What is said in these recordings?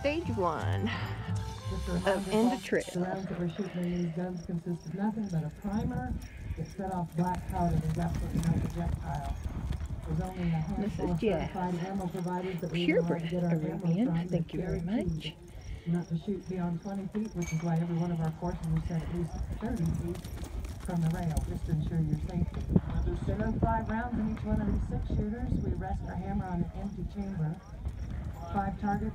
stage one of End of Trail. The rounds that we're shooting in these guns consist of nothing but a primer that set off black powder. There's absolutely no projectile. There's only a handful is Jeff. certified ammo providers that we Purebred allowed to get our ammo Arabian. Thank you very much. Not to shoot beyond 20 feet, which is why every one of our courses is set at least 30 feet from the rail, just to ensure your safety. There are five rounds in each one of these six shooters. We rest our hammer on an empty chamber. Five targets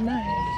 Nice.